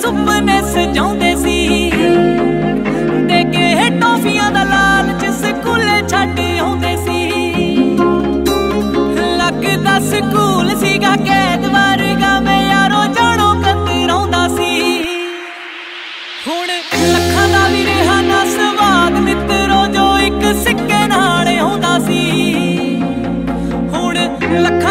ਸੁਪਨੇ ਸਜਾਉਂਦੇ ਸੀ ਤੇ ਕੇ ਟੋਫੀਆਂ ਦਾ ਲਾਲਚ ਸਕੂਲੇ ਛੱਡ ਆਉਂਦੇ ਸੀ ਲੱਗਦਾ ਸਕੂਲ like